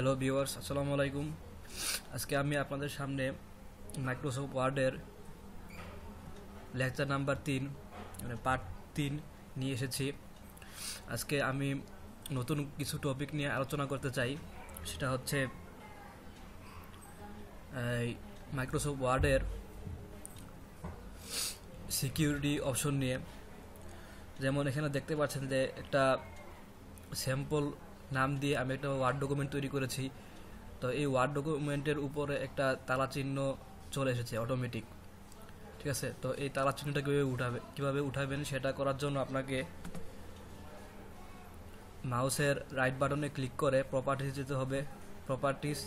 Hello viewers আসসালামু আলাইকুম আজকে আমি আপনাদের সামনে মাইক্রোসফট ওয়ার্ডের লেকচার নাম্বার তিন মানে পার্ট তিন নিয়ে এসেছি। আজকে আমি নতুন কিছু টপিক নিয়ে আলোচনা করতে চাই। সেটা হচ্ছে মাইক্রোসফট ওয়ার্ডের সিকিউরিটি অপশন নিয়ে। যেমন এখানে দেখতে পাচ্ছেন যে একটা স্যাম্পল নাম দিয়ে আমি একটা ওয়ার্ড ডকুমেন্ট তৈরি করেছি। তো এই ওয়ার্ড ডকুমেন্টের উপরে একটা তালা চিহ্ন চলে এসেছে অটোমেটিক ঠিক আছে? তো এই তালা চিহ্নটা কীভাবে উঠাবে কীভাবে উঠাবেন সেটা করার জন্য আপনাকে মাউসের রাইট বাটনে ক্লিক করে প্রপার্টিস যেতে হবে। প্রপার্টিস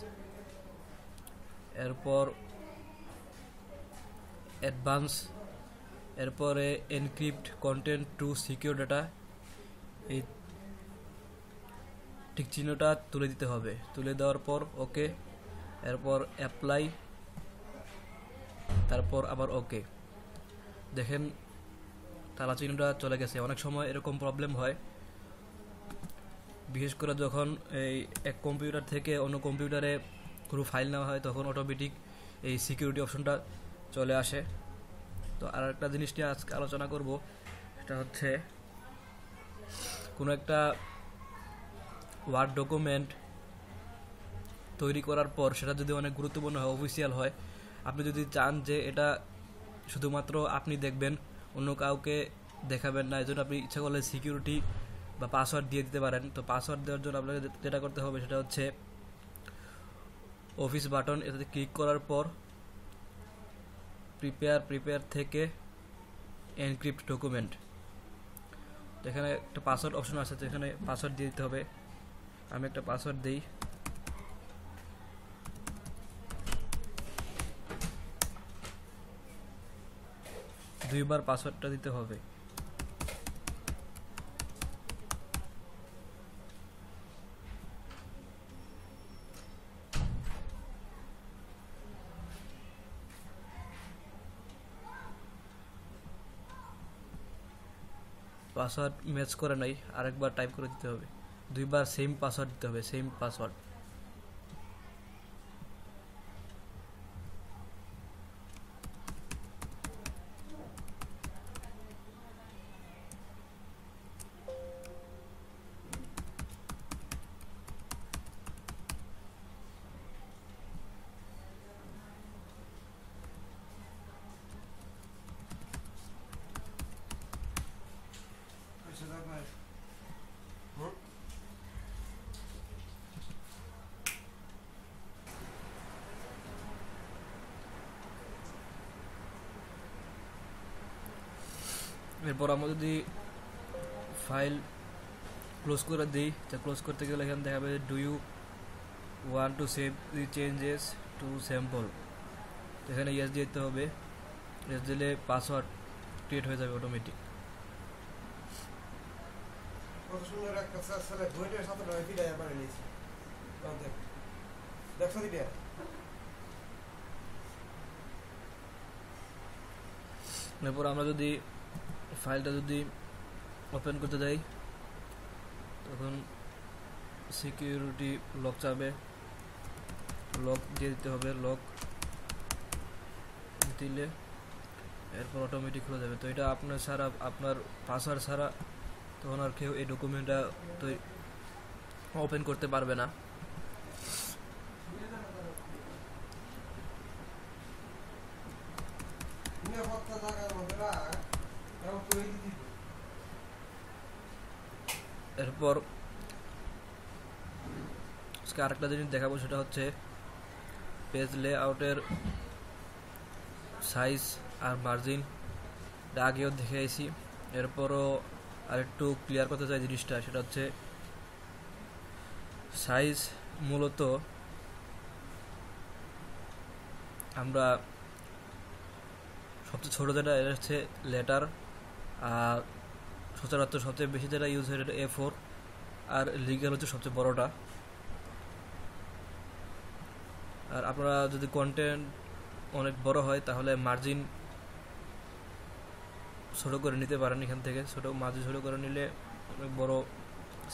এরপর অ্যাডভান্স এরপরে encrypt content to secure data এই ঠিক চিহ্নটা তুলে দিতে হবে। তুলে দেওয়ার পর ওকে এরপর অ্যাপ্লাই তারপর আবার ওকে দেখেন, তালা চিহ্নটা চলে গেছে। অনেক সময় এরকম প্রবলেম হয়। বিশেষ করে যখন এই এক কম্পিউটার থেকে অন্য কম্পিউটারে কোনো ফাইল নেওয়া হয়, তখন অটোমেটিক এই সিকিউরিটি অপশনটা চলে আসে। তো আর একটা জিনিস নিয়ে আজকে আলোচনা করব, সেটা হচ্ছে কোনো একটা ওয়ার্ড ডকুমেন্ট তৈরি করার পর সেটা যদি অনেক গুরুত্বপূর্ণ হয় অফিসিয়াল হয়, আপনি যদি চান যে এটা শুধুমাত্র আপনি দেখবেন, অন্য কাউকে দেখাবেন না এই জন্য আপনি ইচ্ছা করলে সিকিউরিটি বা পাসওয়ার্ড দিয়ে দিতে পারেন। তো পাসওয়ার্ড দেওয়ার জন্য আপনাকে যেটা করতে হবে সেটা হচ্ছে অফিস বাটন এটাতে ক্লিক করার পর প্রিপেয়ার প্রিপেয়ার থেকে এনক্রিপ্ট ডকুমেন্ট এখানে একটা পাসওয়ার্ড অপশন আছে, তো এখানে পাসওয়ার্ড দিয়ে দিতে হবে। আমি একটা পাসওয়ার্ড দিই। দুইবার পাসওয়ার্ডটা দিতে হবে। পাসওয়ার্ড ম্যাচ করে নাই, আরেকবার টাইপ করে দিতে হবে। দুইবার সেম পাসওয়ার্ড দিতে হবে সেম পাসওয়ার্ড এরপর আমরা যদি ফাইল ক্লোজ করে দিই তা ক্লোজ করতে গেলে এখানে দেখাবে do you want to save the changes to sample এখানে ইয়েস দিতে হবে। ইয়েস দিলে পাসওয়ার্ড ক্রিয়েট হয়ে যাবে অটোমেটিক এরপর আমরা যদি ফাইলটা যদি ওপেন করতে যাই তখন সিকিউরিটি লক চাবে। লক দিয়ে দিতে হবে লক দিলে এরপর অটোমেটিক খুলে যাবে। তো এটা আপনার ছাড়া আপনার পাসওয়ার্ড ছাড়া তখন আর কেউ এই ডকুমেন্টটা তো ওপেন করতে পারবে না। নিরাপত্তা জায়গার মধ্যে এরপর আজকে আরেকটা জিনিস দেখাবো, সেটা হচ্ছে পেজ লেআউটের সাইজ আর মার্জিন এটা আগেও দেখে আইছি এরপরও আরেকটু ক্লিয়ার করতে চাই জিনিসটা, সেটা হচ্ছে সাইজ মূলত আমরা সবচেয়ে ছোটো যেটা, এটা হচ্ছে লেটার আর সচরাচর সবচেয়ে বেশি যেটা ইউজ হয় এ ফোর আর লিগাল হচ্ছে সবচেয়ে বড়টা। আর আপনারা যদি কন্টেন্ট অনেক বড় হয়, তাহলে মার্জিন ছোট করে নিতে পারেন এখান থেকে। ছোট মার্জিন ছোট করে নিলে অনেক বড়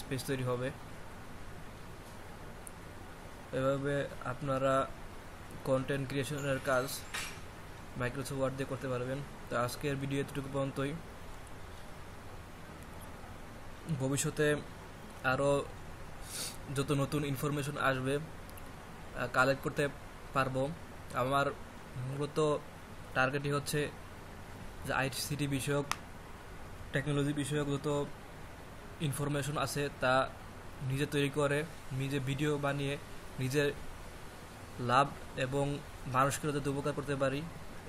স্পেস তৈরি হবে। এভাবে আপনারা কন্টেন্ট ক্রিয়েশনের কাজ মাইক্রোসফট ওয়ার্ড দিয়ে করতে পারবেন। তো আজকের ভিডিও এতটুকু পর্যন্তই। ভবিষ্যতে আরও যত নতুন ইনফরমেশন আসবে কালেক্ট করতে পারব। আমার মূলত টার্গেটই হচ্ছে যে আইসিটি বিষয়ক টেকনোলজি বিষয়ক যত ইনফরমেশন আছে তা নিজে তৈরি করে, নিজে ভিডিও বানিয়ে নিজের লাভ এবং মানুষকে যাতে উপকার করতে পারি,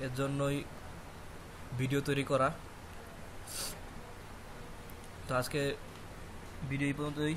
এর জন্যই ভিডিও তৈরি করা। তো আজকে ভিডিও এই পর্যন্তই।